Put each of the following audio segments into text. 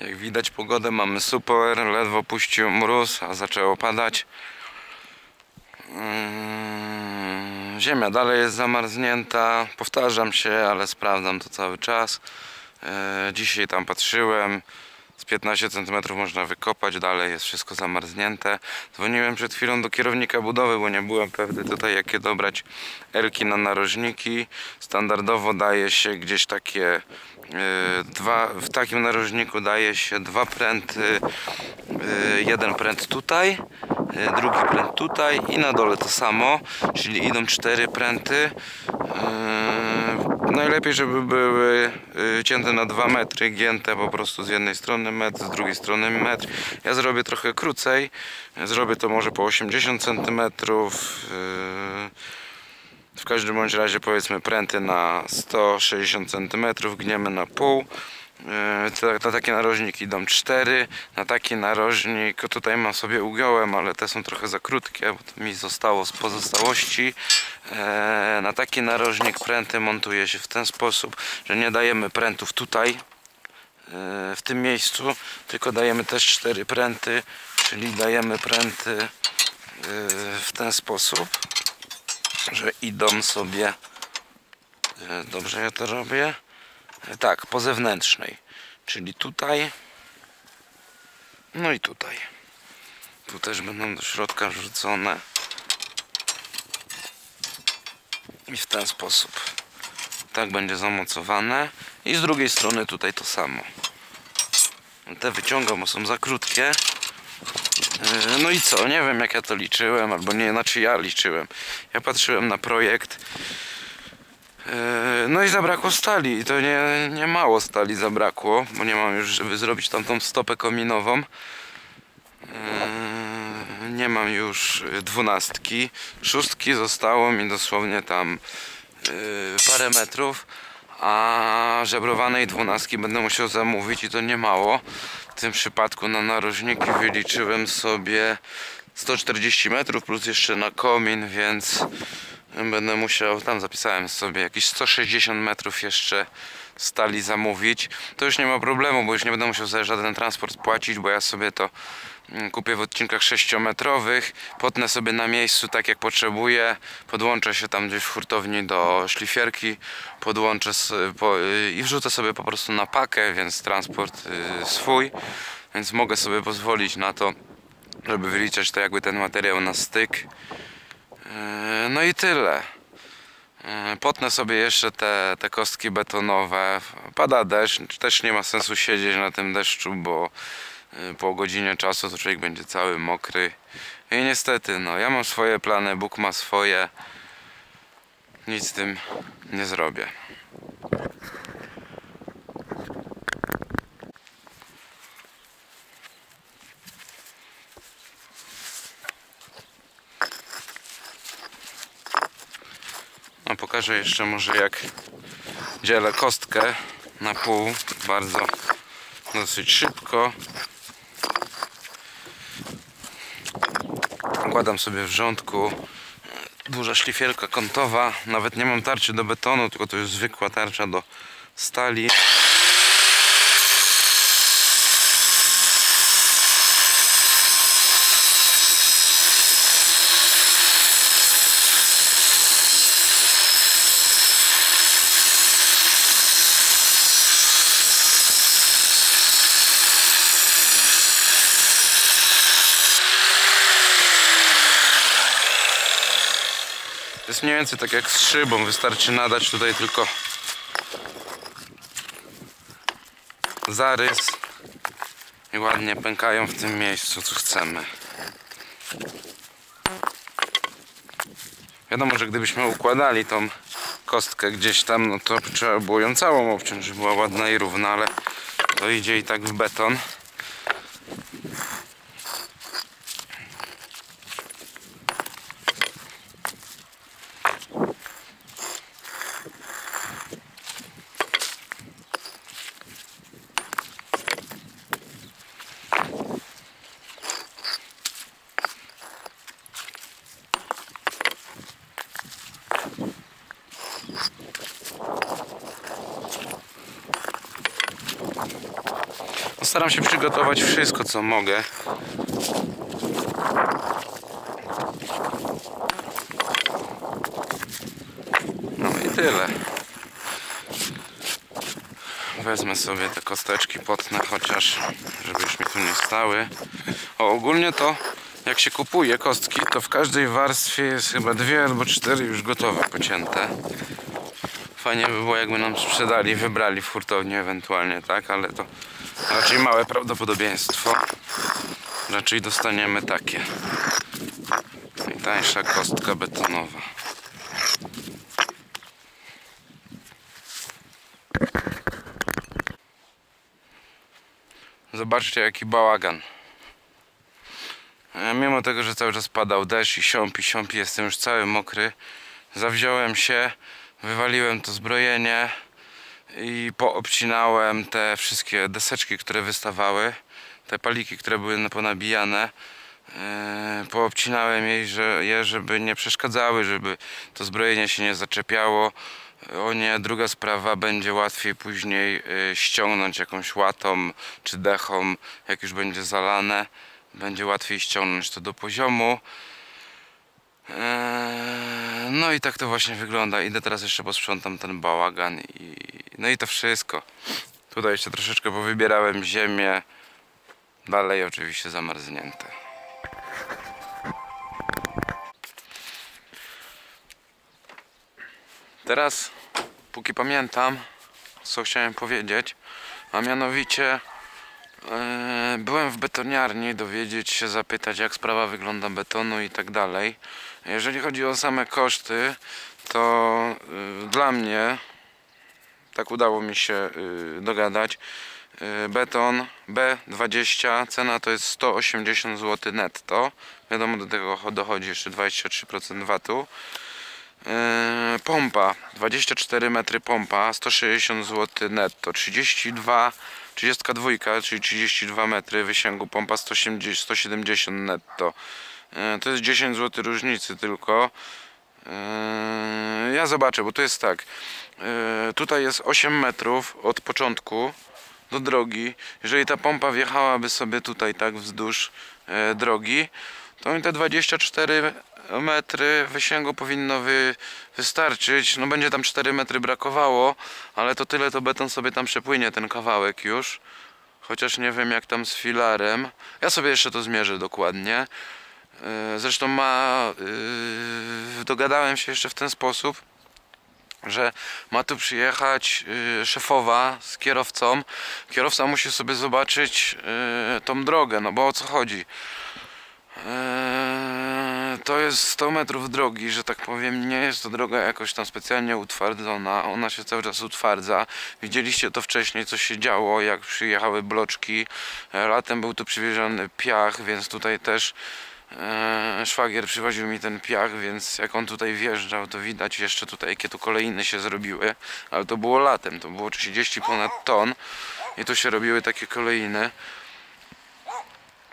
Jak widać pogodę mamy super, ledwo puścił mróz, a zaczęło padać. Mm, Ziemia dalej jest zamarznięta, powtarzam się, ale sprawdzam to cały czas. E, Dzisiaj tam patrzyłem, z 15 cm można wykopać, dalej jest wszystko zamarznięte. Dzwoniłem przed chwilą do kierownika budowy, bo nie byłem pewny tutaj jakie dobrać elki na narożniki. Standardowo daje się gdzieś takie e, dwa, w takim narożniku daje się dwa pręty, e, jeden pręt tutaj, e, drugi pręt tutaj i na dole to samo, czyli idą cztery pręty. Najlepiej, żeby były y, cięte na 2 metry, gięte po prostu z jednej strony metr, z drugiej strony metr. Ja zrobię trochę krócej, zrobię to może po 80 cm. W każdym bądź razie powiedzmy pręty na 160 cm, gniemy na pół. Na takie narożniki idą 4, na taki narożnik tutaj mam sobie ugiąłem, ale te są trochę za krótkie, bo to mi zostało z pozostałości. Eee, Na taki narożnik pręty montuje się w ten sposób, że nie dajemy prętów tutaj, yy, w tym miejscu, tylko dajemy też 4 pręty, czyli dajemy pręty w ten sposób, że idą sobie, dobrze ja to robię, tak, po zewnętrznej, czyli tutaj, no i tutaj. Tu też będą do środka wrzucone. I w ten sposób. Tak będzie zamocowane. I z drugiej strony tutaj to samo. Te wyciągam, bo są za krótkie. Yy, No i co? Nie wiem jak ja to liczyłem, albo nie, znaczy ja liczyłem. Ja patrzyłem na projekt. Yy, No i zabrakło stali i to nie, nie mało stali zabrakło, bo nie mam już, żeby zrobić tamtą stopę kominową. Yy, Nie mam już dwunastki. Szóstki zostało mi dosłownie tam yy, parę metrów, a żebrowanej dwunastki będę musiał zamówić i to nie mało. W tym przypadku na narożniki wyliczyłem sobie 140 metrów plus jeszcze na komin, więc będę musiał, tam zapisałem sobie jakieś 160 metrów jeszcze stali zamówić. To już nie ma problemu, bo już nie będę musiał za żaden transport płacić, bo ja sobie to mm, kupię w odcinkach 6-metrowych, potnę sobie na miejscu tak jak potrzebuję, podłączę się tam gdzieś w hurtowni do szlifierki, podłączę po, y, i wrzucę sobie po prostu na pakę, więc transport y, swój, więc mogę sobie pozwolić na to, żeby wyliczać to jakby ten materiał na styk. Yy, No i tyle. Yy, Potnę sobie jeszcze te, te kostki betonowe. Pada deszcz, też nie ma sensu siedzieć na tym deszczu, bo yy, po godzinie czasu to człowiek będzie cały mokry. I niestety, no ja mam swoje plany, Bóg ma swoje. Nic z tym nie zrobię. No pokażę jeszcze może jak dzielę kostkę na pół bardzo dosyć szybko. Układam sobie w rządku. Duża szlifierka kątowa. Nawet nie mam tarczy do betonu tylko to jest zwykła tarcza do stali Jest mniej więcej tak jak z szybą, wystarczy nadać tutaj tylko zarys i ładnie pękają w tym miejscu, co chcemy. Wiadomo, że gdybyśmy układali tą kostkę gdzieś tam, no to trzeba było ją całą obciąć, żeby była ładna i równa, ale to idzie i tak w beton. Staram się przygotować wszystko co mogę. No i tyle. Wezmę sobie te kosteczki, potnę chociaż, żeby już mi tu nie stały. O, ogólnie to jak się kupuje kostki, to w każdej warstwie jest chyba dwie albo cztery już gotowe, pocięte. Fajnie by było jakby nam sprzedali, wybrali w hurtowni ewentualnie, tak? Ale to raczej małe prawdopodobieństwo. Raczej dostaniemy takie. Najtańsza kostka betonowa. Zobaczcie jaki bałagan. E, Mimo tego, że cały czas padał deszcz i siąpi, siąpi, jestem już cały mokry. Zawziąłem się, wywaliłem to zbrojenie i poobcinałem te wszystkie deseczki, które wystawały, te paliki, które były ponabijane. E, Poobcinałem je, żeby nie przeszkadzały, żeby to zbrojenie się nie zaczepiało. O nie, druga sprawa, będzie łatwiej później y, ściągnąć jakąś łatą czy dechą, jak już będzie zalane. Będzie łatwiej ściągnąć to do poziomu. Eee, No i tak to właśnie wygląda. Idę teraz jeszcze posprzątam ten bałagan i no i to wszystko. Tutaj jeszcze troszeczkę powybierałem ziemię. Dalej oczywiście zamarznięte. Teraz, póki pamiętam, co chciałem powiedzieć, a mianowicie byłem w betoniarni dowiedzieć się, zapytać jak sprawa wygląda betonu i tak dalej. Jeżeli chodzi o same koszty, to e, dla mnie, tak udało mi się e, dogadać, e, beton B20, cena to jest 180 zł netto. Wiadomo, do tego dochodzi jeszcze 23% VAT-u. Yy, pompa 24 metry pompa 160 zł netto 32 32 czyli 32 metry wysięgu pompa 170, 170 netto. Yy, to jest 10 zł różnicy tylko. Yy, ja zobaczę bo to jest tak. Yy, tutaj jest 8 metrów od początku do drogi. Jeżeli ta pompa wjechałaby sobie tutaj tak wzdłuż e, drogi to mi te 24 metry wysięgu powinno wy, wystarczyć. No będzie tam 4 metry brakowało, ale to tyle to beton sobie tam przepłynie ten kawałek już. Chociaż nie wiem jak tam z filarem. Ja sobie jeszcze to zmierzę dokładnie. Yy, Zresztą ma yy, dogadałem się jeszcze w ten sposób, że ma tu przyjechać yy, szefowa z kierowcą. Kierowca musi sobie zobaczyć tą drogę, no bo o co chodzi? Eee, To jest 100 metrów drogi, że tak powiem. Nie jest to droga jakoś tam specjalnie utwardzona. Ona się cały czas utwardza. Widzieliście to wcześniej, co się działo, jak przyjechały bloczki. Latem był tu przywieziony piach, więc tutaj też e, szwagier przywoził mi ten piach, więc jak on tutaj wjeżdżał, to widać jeszcze tutaj, jakie tu kolejny się zrobiły. Ale to było latem, to było 30 ponad ton. I tu się robiły takie kolejne.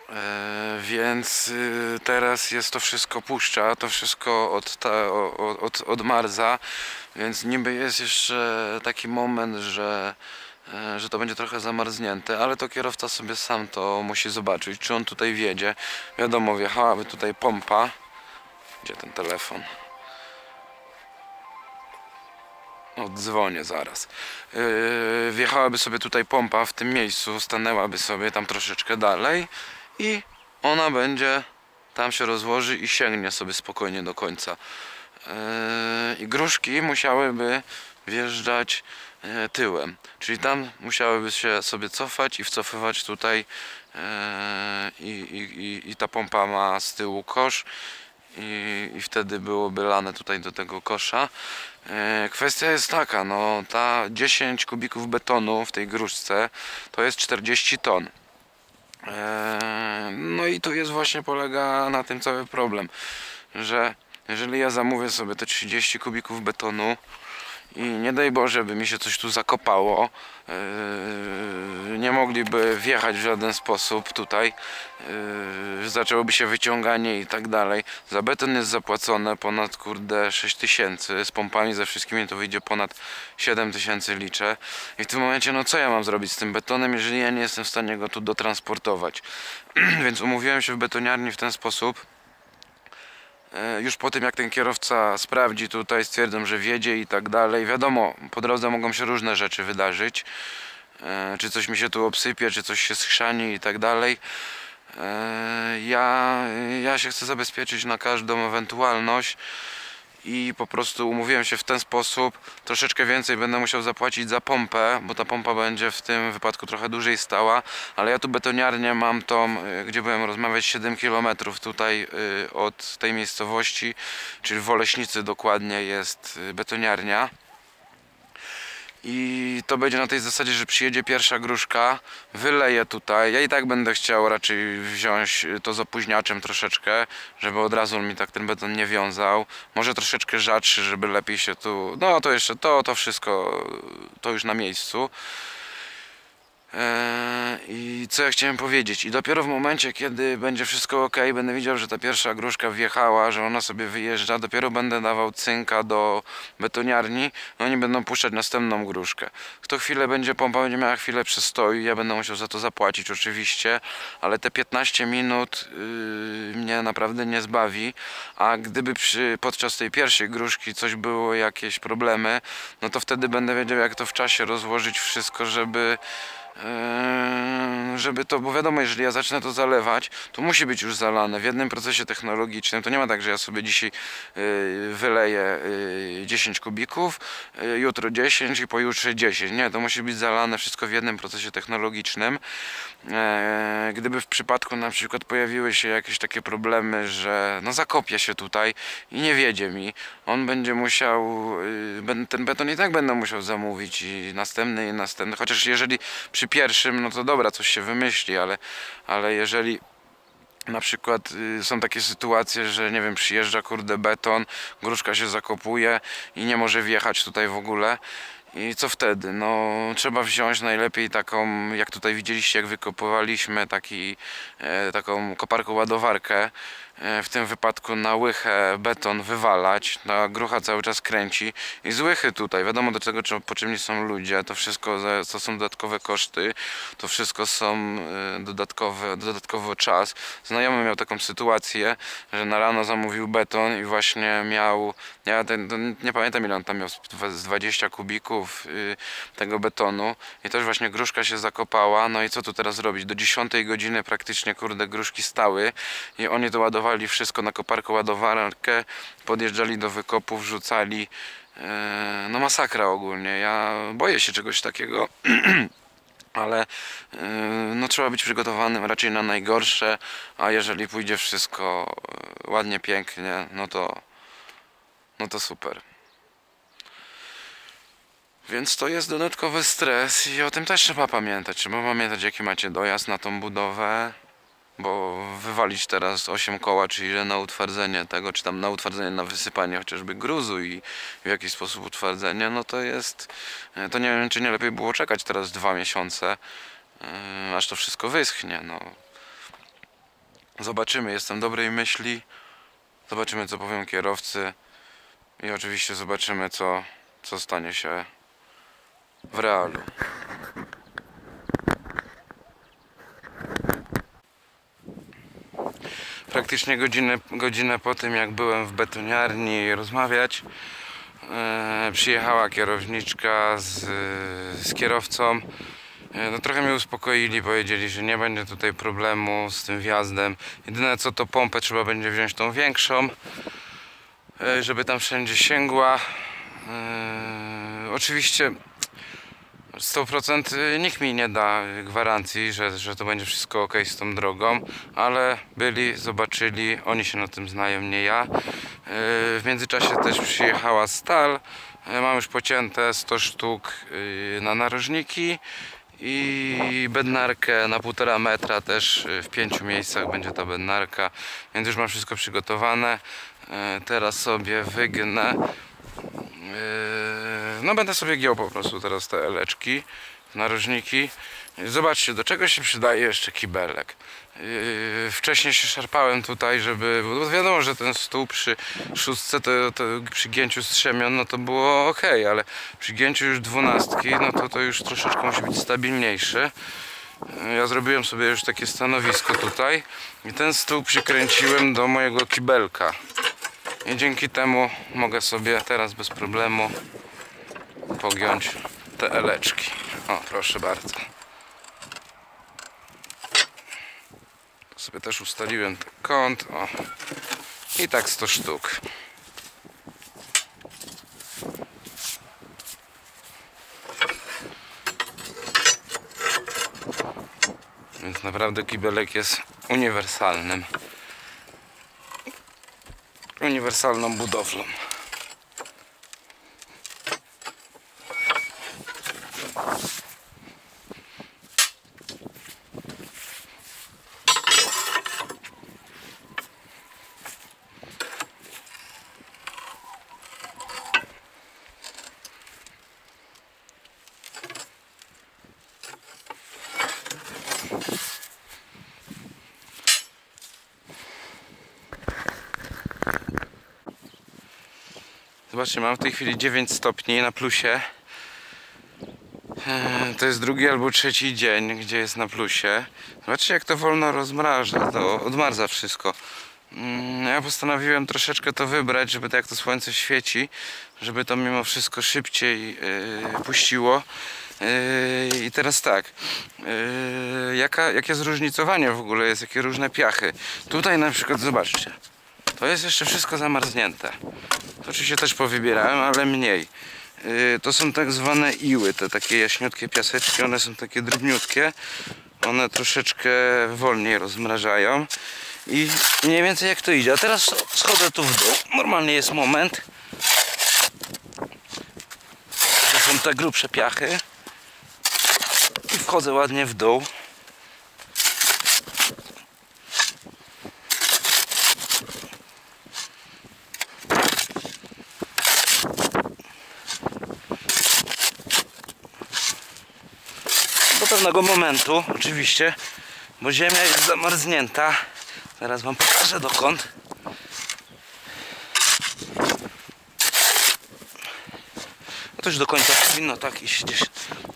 E, więc y, teraz jest to wszystko puszcza, to wszystko od, ta, od, od marza, więc niby jest jeszcze taki moment, że, e, że to będzie trochę zamarznięte, ale to kierowca sobie sam to musi zobaczyć, czy on tutaj wjedzie. Wiadomo, wjechałaby tutaj pompa. Gdzie ten telefon? Odzwonię zaraz. Yy, wjechałaby sobie tutaj pompa w tym miejscu, stanęłaby sobie tam troszeczkę dalej i ona będzie tam się rozłoży i sięgnie sobie spokojnie do końca. Yy, I gruszki musiałyby wjeżdżać yy, tyłem, czyli tam musiałyby się sobie cofać i wcofywać tutaj yy, i, i, i, ta pompa ma z tyłu kosz i, i wtedy byłoby lane tutaj do tego kosza. Kwestia jest taka, no ta 10 kubików betonu w tej gruszce to jest 40 ton. E, No i tu jest właśnie polega na tym cały problem, że jeżeli ja zamówię sobie te 30 kubików betonu i nie daj Boże, by mi się coś tu zakopało, yy, nie mogliby wjechać w żaden sposób tutaj, yy, zaczęłoby się wyciąganie i tak dalej. Za beton jest zapłacone ponad kurde 6 tysięcy, z pompami ze wszystkimi to wyjdzie ponad 7 tysięcy liczę. I w tym momencie no co ja mam zrobić z tym betonem, jeżeli ja nie jestem w stanie go tu dotransportować. Więc umówiłem się w betoniarni w ten sposób, E, już po tym jak ten kierowca sprawdzi tutaj, stwierdzą, że wiedzie i tak dalej. Wiadomo, po drodze mogą się różne rzeczy wydarzyć. E, czy coś mi się tu obsypie, czy coś się schrzani i tak dalej. E, ja, ja się chcę zabezpieczyć na każdą ewentualność i po prostu umówiłem się w ten sposób. Troszeczkę więcej będę musiał zapłacić za pompę, bo ta pompa będzie w tym wypadku trochę dłużej stała, ale ja tu betoniarnię mam tą, y, gdzie byłem rozmawiać 7 km tutaj y, od tej miejscowości, czyli w Oleśnicy dokładnie jest y, betoniarnia. I to będzie na tej zasadzie, że przyjedzie pierwsza gruszka, wyleję tutaj. Ja i tak będę chciał raczej wziąć to z opóźniaczem troszeczkę, żeby od razu mi tak ten beton nie wiązał. Może troszeczkę rzadszy, żeby lepiej się tu... No to jeszcze to, to wszystko, to już na miejscu. Eee, I co ja chciałem powiedzieć? I dopiero w momencie, kiedy będzie wszystko ok, będę widział, że ta pierwsza gruszka wjechała, że ona sobie wyjeżdża, dopiero będę dawał cynka do betoniarni, no oni będą puszczać następną gruszkę. Kto chwilę będzie pompa, będzie miała chwilę przestoju, ja będę musiał za to zapłacić oczywiście, ale te 15 minut yy, mnie naprawdę nie zbawi, a gdyby przy, podczas tej pierwszej gruszki coś było, jakieś problemy, no to wtedy będę wiedział, jak to w czasie rozłożyć wszystko, żeby żeby to, bo wiadomo, jeżeli ja zacznę to zalewać, to musi być już zalane w jednym procesie technologicznym. To nie ma tak, że ja sobie dzisiaj e, wyleję 10 e, kubików, e, jutro 10 i pojutrze 10. Nie, to musi być zalane wszystko w jednym procesie technologicznym. Gdyby w przypadku na przykład pojawiły się jakieś takie problemy, że no zakopię się tutaj i nie wiedzie mi, on będzie musiał, ten beton i tak będę musiał zamówić i następny i następny, chociaż jeżeli przy przy pierwszym, no to dobra, coś się wymyśli, ale, ale jeżeli na przykład y, są takie sytuacje, że nie wiem, przyjeżdża kurde beton, gruszka się zakopuje i nie może wjechać tutaj w ogóle. I co wtedy? No trzeba wziąć najlepiej taką, jak tutaj widzieliście, jak wykopywaliśmy taki, e, taką koparką ładowarkę w tym wypadku na łychę beton wywalać, ta grucha cały czas kręci i z łychy tutaj, wiadomo do czego potrzebni są ludzie, to wszystko to są dodatkowe koszty, to wszystko są e, dodatkowe, dodatkowy czas. Znajomy miał taką sytuację, że na rano zamówił beton i właśnie miał, ja ten, nie pamiętam ile on tam miał, z 20 kubików y, tego betonu i też właśnie gruszka się zakopała, no i co tu teraz robić? Do 10 godziny praktycznie kurde gruszki stały i oni to ładowali wszystko na koparkę ładowarkę, podjeżdżali do wykopów, wrzucali. E, no masakra ogólnie. Ja boję się czegoś takiego. ale e, no, trzeba być przygotowanym raczej na najgorsze, a jeżeli pójdzie wszystko e, ładnie, pięknie, no to, no to super. Więc to jest dodatkowy stres i o tym też trzeba pamiętać. Trzeba pamiętać jaki macie dojazd na tą budowę, bo wywalić teraz 8 koła, czyli że na utwardzenie tego, czy tam na utwardzenie, na wysypanie chociażby gruzu i w jakiś sposób utwardzenie, no to jest, e, to nie wiem, czy nie lepiej było czekać teraz dwa miesiące, yy, aż to wszystko wyschnie, no. Zobaczymy, jestem dobrej myśli, zobaczymy co powią kierowcy i oczywiście zobaczymy co, co stanie się w realu. Praktycznie godzinę, godzinę po tym jak byłem w betoniarni rozmawiać e, przyjechała kierowniczka z, z kierowcą. E, no trochę mnie uspokoili, powiedzieli, że nie będzie tutaj problemu z tym wjazdem. Jedyne co to pompę trzeba będzie wziąć tą większą e, żeby tam wszędzie sięgła. E, oczywiście 100% y, nikt mi nie da gwarancji, że, że to będzie wszystko ok z tą drogą, ale byli, zobaczyli, oni się na tym znają, nie ja. Y, w międzyczasie też przyjechała stal, y, mam już pocięte 100 sztuk na narożniki i bednarkę na półtora metra też w pięciu miejscach będzie ta bednarka, więc już mam wszystko przygotowane. Teraz sobie wygnę no będę sobie giął po prostu teraz te eleczki, narożniki. Zobaczcie, do czego się przydaje jeszcze kibelek. Yy, wcześniej się szarpałem tutaj, żeby. Bo wiadomo, że ten stół przy szóstce, to, to przy gięciu strzemion, no to było ok, ale przy gięciu już dwunastki, no to to już troszeczkę musi być stabilniejsze. Yy, Ja zrobiłem sobie już takie stanowisko tutaj i ten stół przykręciłem do mojego kibelka. I dzięki temu mogę sobie teraz bez problemu pogiąć te eleczki. O, proszę bardzo. Sobie też ustaliłem ten kąt. O. I tak 100 sztuk. Więc naprawdę kibelek jest uniwersalnym. Uniwersalną budowlą. Zobaczcie, mam w tej chwili 9 stopni na plusie. Eee, To jest drugi albo trzeci dzień, gdzie jest na plusie. Zobaczcie, jak to wolno rozmraża, to odmarza wszystko. Mm, Ja postanowiłem troszeczkę to wybrać, żeby tak jak to słońce świeci, żeby to mimo wszystko szybciej yy, puściło. Yy, I teraz tak, yy, jaka, jakie zróżnicowanie w ogóle jest, jakie różne piachy. Tutaj na przykład zobaczcie, to jest jeszcze wszystko zamarznięte. To oczywiście też powybierałem, ale mniej. Yy, To są tak zwane iły, te takie jaśniutkie piaseczki, one są takie drobniutkie. One troszeczkę wolniej rozmrażają. I mniej więcej jak to idzie. A teraz schodzę tu w dół. Normalnie jest moment. To są te grubsze piachy. I wchodzę ładnie w dół. do pewnego momentu, oczywiście, bo ziemia jest zamarznięta. Zaraz wam pokażę dokąd. No to już do końca powinno tak iść gdzieś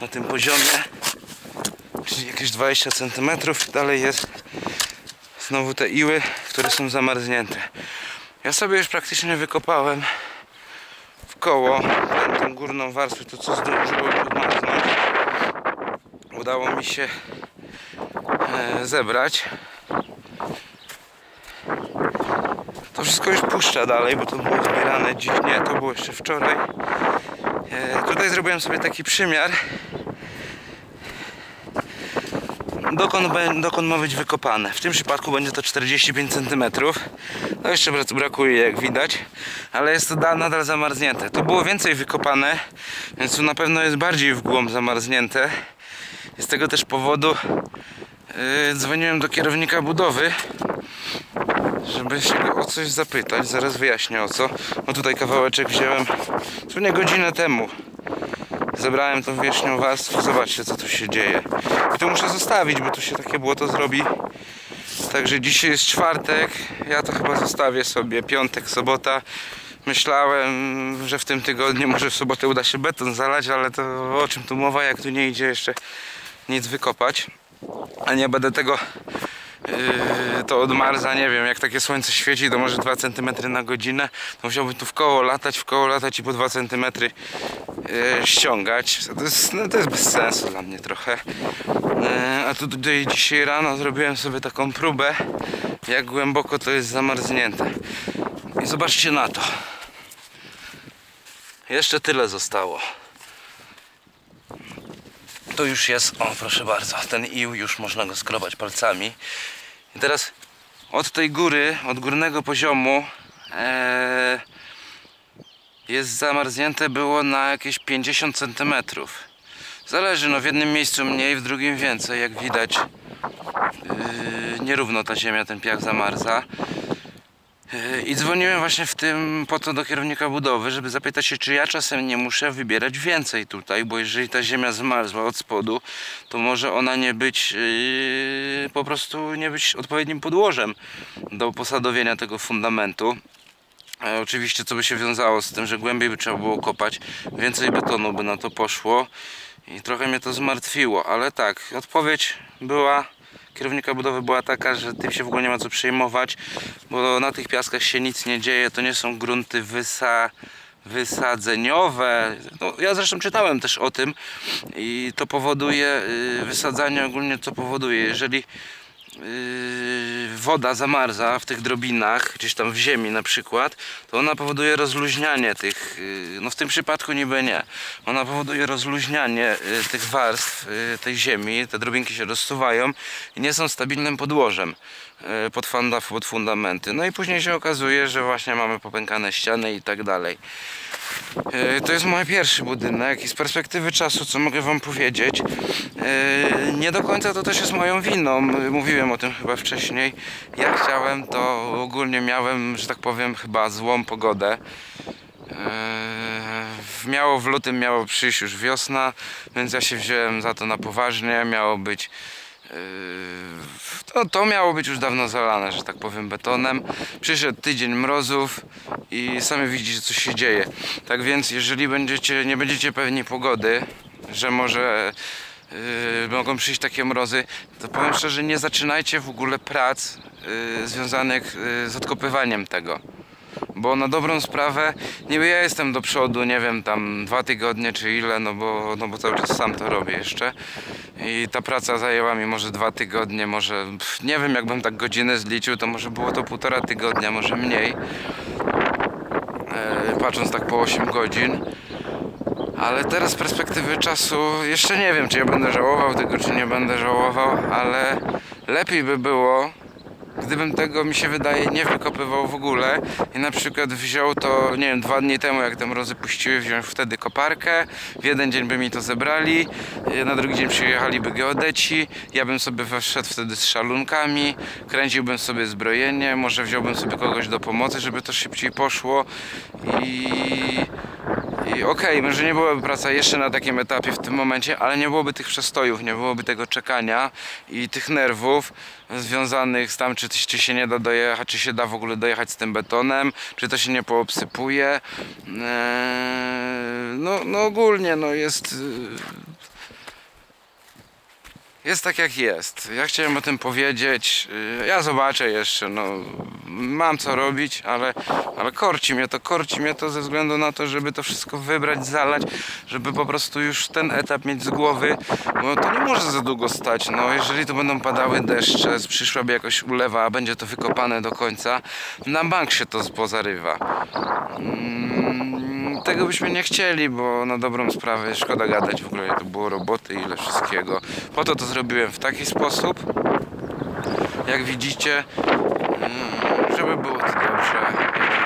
na tym poziomie. Czyli jakieś 20 cm. Dalej jest znowu te iły, które są zamarznięte. Ja sobie już praktycznie wykopałem w koło tą górną warstwę, to co zdążyło udało mi się e, zebrać. To wszystko już puszcza dalej, bo to było zbierane dziś, nie, to było jeszcze wczoraj. E, tutaj zrobiłem sobie taki przymiar. Dokąd, dokąd ma być wykopane. W tym przypadku będzie to 45 cm. No jeszcze bra- brakuje jak widać, ale jest to da- nadal zamarznięte. Tu było więcej wykopane, więc tu na pewno jest bardziej w głąb zamarznięte. Z tego też powodu yy, dzwoniłem do kierownika budowy, żeby się go o coś zapytać. Zaraz wyjaśnię o co. No tutaj kawałeczek wziąłem pewnie godzinę temu. Zebrałem tą wierzchnią warstwę. Zobaczcie co tu się dzieje. I to muszę zostawić, bo tu się takie błoto zrobi. Także dzisiaj jest czwartek. Ja to chyba zostawię sobie. Piątek, sobota. Myślałem, że w tym tygodniu może w sobotę uda się beton zalać, ale to o czym tu mowa, jak tu nie idzie jeszcze nic wykopać. A nie będę tego yy, to odmarza, nie wiem, jak takie słońce świeci, to może 2 cm na godzinę, to musiałbym tu w koło latać, w koło latać i po 2 cm yy, ściągać. To jest, no, to jest bez sensu dla mnie trochę. Yy, a tu tutaj dzisiaj rano zrobiłem sobie taką próbę, jak głęboko to jest zamarznięte. I zobaczcie na to. Jeszcze tyle zostało. Tu już jest, o proszę bardzo, ten ił już można go skrobać palcami. I teraz od tej góry, od górnego poziomu e, jest zamarznięte było na jakieś 50 cm. Zależy, no w jednym miejscu mniej, w drugim więcej, jak widać. Yy, nierówno ta ziemia, ten piach zamarza. Yy, I dzwoniłem właśnie w tym po to do kierownika budowy, żeby zapytać się, czy ja czasem nie muszę wybierać więcej tutaj, bo jeżeli ta ziemia zmarzła od spodu, to może ona nie być yy, po prostu nie być odpowiednim podłożem do posadowienia tego fundamentu. E, oczywiście co by się wiązało z tym, że głębiej by trzeba było kopać, więcej betonu by na to poszło i trochę mnie to zmartwiło, ale tak, odpowiedź była kierownika budowy była taka, że tym się w ogóle nie ma co przejmować, bo na tych piaskach się nic nie dzieje, to nie są grunty wysa, wysadzeniowe. No, ja zresztą czytałem też o tym i to powoduje, y, wysadzanie ogólnie co powoduje, jeżeli woda zamarza w tych drobinach, gdzieś tam w ziemi na przykład, to ona powoduje rozluźnianie tych, yy, no w tym przypadku niby nie, ona powoduje rozluźnianie yy, tych warstw yy, tej ziemi, te drobinki się rozsuwają i nie są stabilnym podłożem. yy, pod, funda, pod fundamenty. No i później się okazuje, że właśnie mamy popękane ściany i tak dalej. Yy, To jest mój pierwszy budynek i z perspektywy czasu, co mogę Wam powiedzieć, yy, nie do końca to też jest moją winą. Mówiłem o tym chyba wcześniej. Ja chciałem, to ogólnie miałem, że tak powiem, chyba złą pogodę. Miało w lutym miało przyjść już wiosna, więc ja się wziąłem za to na poważnie. Miało być to, to miało być już dawno zalane, że tak powiem, betonem. Przyszedł tydzień mrozów i sami widzicie, co się dzieje. Tak więc, jeżeli będziecie, nie będziecie pewni pogody, że może yy, mogą przyjść takie mrozy, to powiem szczerze, nie zaczynajcie w ogóle prac yy, związanych yy, z odkopywaniem tego. Bo na dobrą sprawę, niby ja jestem do przodu, nie wiem, tam dwa tygodnie czy ile, no bo, no bo cały czas sam to robię jeszcze. I ta praca zajęła mi może dwa tygodnie, może pff, nie wiem, jakbym tak godziny zliczył, to może było to półtora tygodnia, może mniej. E, patrząc tak po 8 godzin. Ale teraz z perspektywy czasu jeszcze nie wiem, czy ja będę żałował tego, czy nie będę żałował, ale lepiej by było, gdybym tego mi się wydaje nie wykopywał w ogóle i na przykład wziął to, nie wiem, dwa dni temu jak te mrozy puściły, wziąć wtedy koparkę, w jeden dzień by mi to zebrali, e, na drugi dzień przyjechaliby geodeci, ja bym sobie wszedł wtedy z szalunkami, kręciłbym sobie zbrojenie, może wziąłbym sobie kogoś do pomocy, żeby to szybciej poszło i... I okej, może nie byłaby praca jeszcze na takim etapie w tym momencie, ale nie byłoby tych przestojów, nie byłoby tego czekania i tych nerwów związanych z tam, czy, czy się nie da dojechać, czy się da w ogóle dojechać z tym betonem, czy to się nie poobsypuje. Eee, no, no ogólnie no jest... y, jest tak jak jest. Ja chciałem o tym powiedzieć. Yy, Ja zobaczę jeszcze. No, mam co robić, ale, ale korci mnie to, korci mnie to ze względu na to, żeby to wszystko wybrać, zalać, żeby po prostu już ten etap mieć z głowy, bo to nie może za długo stać. No, jeżeli to będą padały deszcze, przyszłaby jakoś ulewa, a będzie to wykopane do końca, na bank się to pozarywa. Mm, tego byśmy nie chcieli, bo na dobrą sprawę szkoda gadać w ogóle, ile to było roboty, ile wszystkiego. Po to to zrobiłem w taki sposób, jak widzicie, mm, żeby było to dobrze.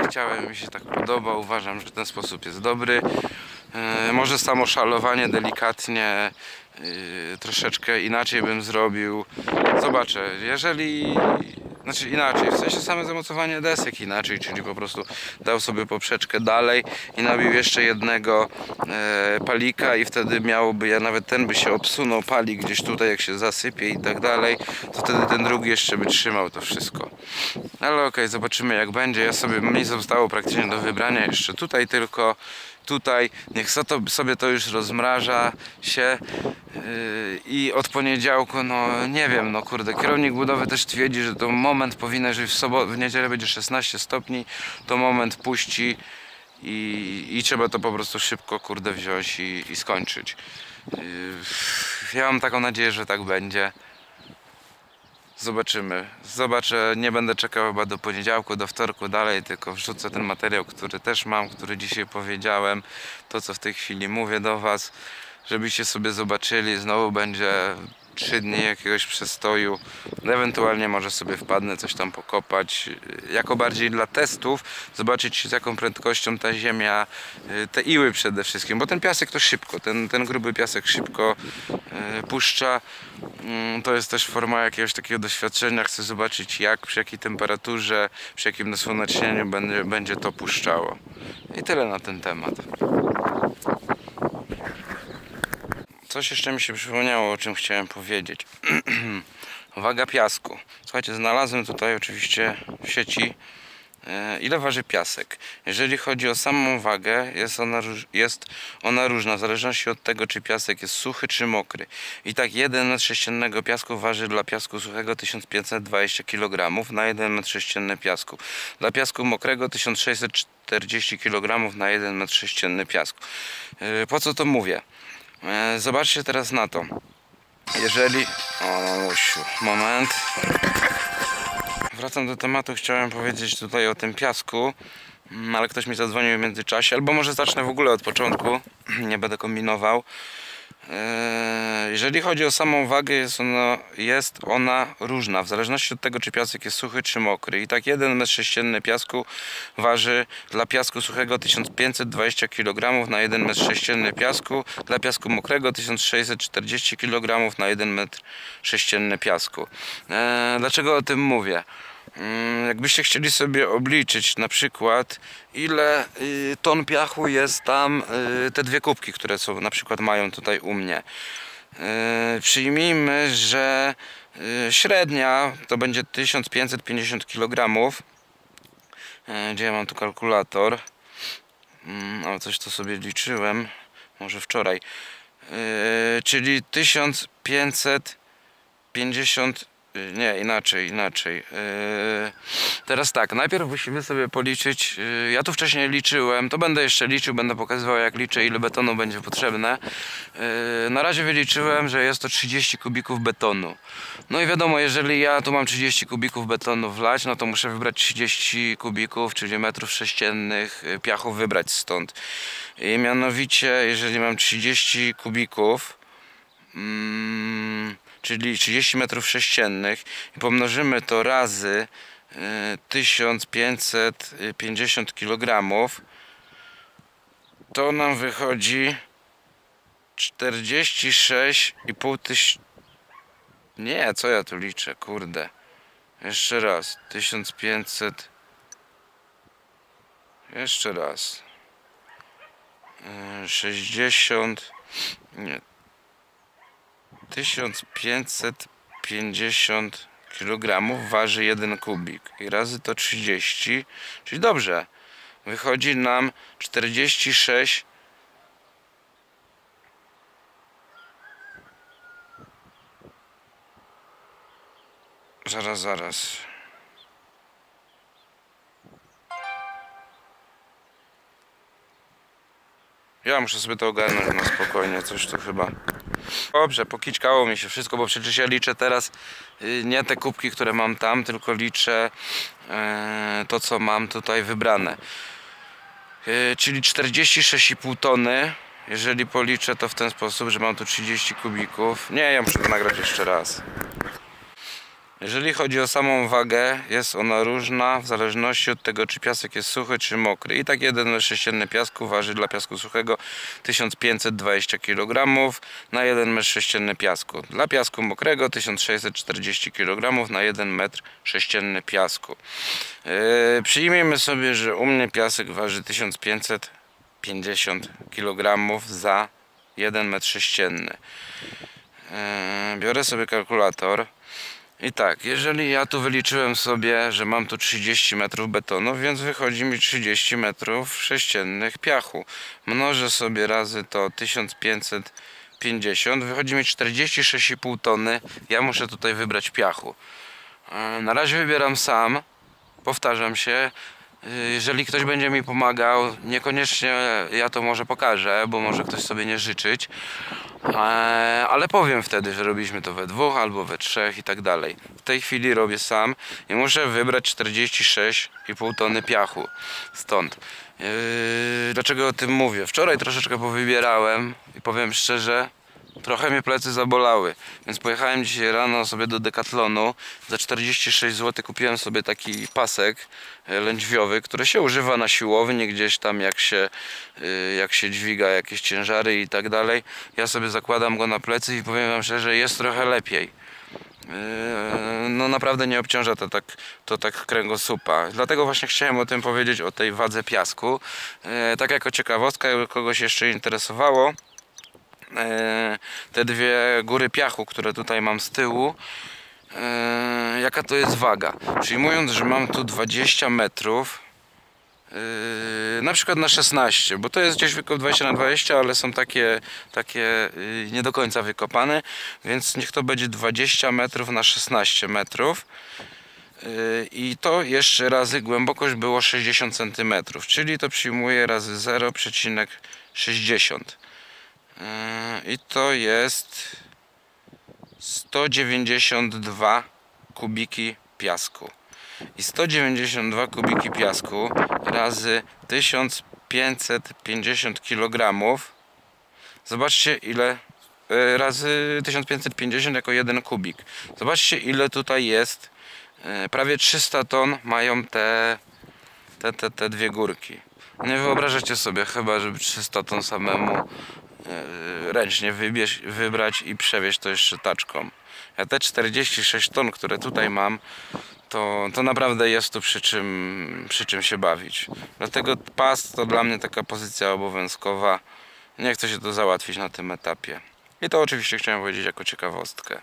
Chciałem, mi się tak podoba, uważam, że ten sposób jest dobry. Yy, Może samo szalowanie delikatnie, yy, troszeczkę inaczej bym zrobił. Zobaczę, jeżeli znaczy inaczej, w sensie same zamocowanie desek inaczej, czyli po prostu dał sobie poprzeczkę dalej i nabił jeszcze jednego e, palika i wtedy miałoby, ja nawet ten by się obsunął, palik gdzieś tutaj jak się zasypie i tak dalej, to wtedy ten drugi jeszcze by trzymał to wszystko. Ale okej, zobaczymy jak będzie. Ja sobie, mi zostało praktycznie do wybrania jeszcze tutaj tylko tutaj, niech sobie to już rozmraża się yy, i od poniedziałku, no nie wiem, no kurde, kierownik budowy też twierdzi, że to moment powinien, że w, w niedzielę będzie 16 stopni, to moment puści i, i trzeba to po prostu szybko, kurde, wziąć i, i skończyć. Yy, ja mam taką nadzieję, że tak będzie. Zobaczymy. Zobaczę, nie będę czekał chyba do poniedziałku, do wtorku dalej, tylko wrzucę ten materiał, który też mam, który dzisiaj powiedziałem, to co w tej chwili mówię do Was, żebyście sobie zobaczyli, znowu będzie trzy dni jakiegoś przestoju, ewentualnie może sobie wpadnę coś tam pokopać, jako bardziej dla testów, zobaczyć z jaką prędkością ta ziemia, y, te iły przede wszystkim, bo ten piasek to szybko, ten, ten gruby piasek szybko y, puszcza, Mm, To jest też forma jakiegoś takiego doświadczenia. Chcę zobaczyć jak, przy jakiej temperaturze, przy jakim nasłonecznieniu będzie, będzie to puszczało. I tyle na ten temat. Coś jeszcze mi się przypomniało, o czym chciałem powiedzieć. Waga piasku. Słuchajcie, znalazłem tutaj oczywiście w sieci e, ile waży piasek. Jeżeli chodzi o samą wagę, jest ona, jest ona różna w zależności od tego, czy piasek jest suchy, czy mokry. I tak 1 metr sześciennego piasku waży dla piasku suchego 1520 kg na 1 metr sześcienny piasku. Dla piasku mokrego 1640 kg na 1 metr sześcienny piasku. E, Po co to mówię? E, Zobaczcie teraz na to. Jeżeli... O, mamusiu, moment. Wracam do tematu, chciałem powiedzieć tutaj o tym piasku, ale ktoś mi zadzwonił w międzyczasie, albo może zacznę w ogóle od początku, nie będę kombinował. Eee, Jeżeli chodzi o samą wagę, jest ona, jest ona różna, w zależności od tego, czy piasek jest suchy, czy mokry. I tak 1 metr sześcienny piasku waży dla piasku suchego 1520 kg na 1 metr sześcienny piasku, dla piasku mokrego 1640 kg na 1 metr sześcienny piasku. Eee, Dlaczego o tym mówię? Mm, Jakbyście chcieli sobie obliczyć na przykład ile y, ton piachu jest tam y, te dwie kubki, które są na przykład mają tutaj u mnie. Y, Przyjmijmy, że średnia to będzie 1550 kg. Gdzie ja mam tu kalkulator? Mm, O, coś to sobie liczyłem. Może wczoraj. Czyli 1550 Y, Nie, inaczej, inaczej. Yy, teraz tak, najpierw musimy sobie policzyć. Yy, ja tu wcześniej liczyłem, to będę jeszcze liczył, będę pokazywał jak liczę, ile betonu będzie potrzebne. Na razie wyliczyłem, że jest to 30 kubików betonu. No i wiadomo, jeżeli ja tu mam 30 kubików betonu wlać, no to muszę wybrać 30 kubików, czyli metrów sześciennych piachu wybrać stąd. I mianowicie, jeżeli mam 30 kubików, mm, czyli 30 metrów sześciennych i pomnożymy to razy y, 1550 kg, to nam wychodzi 46,5 tyś... Nie, co ja tu liczę, kurde. Jeszcze raz, 1500... Jeszcze raz. Y, 60... Nie, 1550 kg waży jeden kubik i razy to 30, czyli dobrze. Wychodzi nam 46 Zaraz, zaraz. Ja muszę sobie to ogarnąć na spokojnie, coś tu chyba. Dobrze, pokiczkało mi się wszystko, bo przecież ja liczę teraz y, nie te kubki, które mam tam, tylko liczę e, to, co mam tutaj wybrane. E, Czyli 46,5 tony. Jeżeli policzę to w ten sposób, że mam tu 30 kubików. Nie, ja muszę to nagrać jeszcze raz. Jeżeli chodzi o samą wagę, jest ona różna w zależności od tego, czy piasek jest suchy, czy mokry. I tak jeden sześcienny piasku waży dla piasku suchego 1520 kg na 1 metr sześcienny piasku. Dla piasku mokrego 1640 kg na 1 metr sześcienny piasku. Yy, przyjmijmy sobie, że u mnie piasek waży 1550 kg za 1 metr sześcienny. Yy, biorę sobie kalkulator. I tak, jeżeli ja tu wyliczyłem sobie, że mam tu 30 metrów betonu, więc wychodzi mi 30 metrów sześciennych piachu. Mnożę sobie razy to 1550, wychodzi mi 46,5 tony. Ja muszę tutaj wybrać piachu. E, Na razie wybieram sam, powtarzam się. E, Jeżeli ktoś będzie mi pomagał, niekoniecznie ja to może pokażę, bo może ktoś sobie nie życzyć. Eee, ale powiem wtedy, że robiliśmy to we dwóch albo we trzech i tak dalej. W tej chwili robię sam i muszę wybrać 46,5 tony piachu stąd. Eee, dlaczego o tym mówię? Wczoraj troszeczkę powybierałem i powiem szczerze, trochę mnie plecy zabolały, więc pojechałem dzisiaj rano sobie do Decathlonu. Za 46 zł kupiłem sobie taki pasek e, lędźwiowy, który się używa na siłowni gdzieś tam jak się, y, jak się dźwiga jakieś ciężary i tak dalej. Ja sobie zakładam go na plecy i powiem wam szczerze, jest trochę lepiej. Yy, no naprawdę nie obciąża to tak, to tak kręgosłupa. Dlatego właśnie chciałem o tym powiedzieć, o tej wadze piasku. Yy, Tak jako ciekawostka, kogoś jeszcze interesowało, te dwie góry piachu, które tutaj mam z tyłu, yy, jaka to jest waga. Przyjmując, że mam tu 20 metrów, Yy, na przykład na 16, bo to jest gdzieś wykop 20 na 20, ale są takie, takie nie do końca wykopane, więc niech to będzie 20 metrów na 16 metrów. I to jeszcze razy głębokość było 60 cm, czyli to przyjmuje razy 0,60. Yy, I to jest 192 kubiki piasku. I 192 kubiki piasku razy 1550 kg. Zobaczcie ile e, razy 1550 jako jeden kubik. Zobaczcie ile tutaj jest. E, Prawie 300 ton mają te, te, te, te dwie górki. Nie wyobrażacie sobie chyba, żeby 300 ton samemu e, E, ręcznie wybierz, wybrać i przewieźć to jeszcze taczką. Ja te 46 ton, które tutaj mam, to, to naprawdę jest tu przy czym, przy czym się bawić. Dlatego pas to dla mnie taka pozycja obowiązkowa. Nie chcę się to załatwić na tym etapie. I to oczywiście chciałem powiedzieć jako ciekawostkę.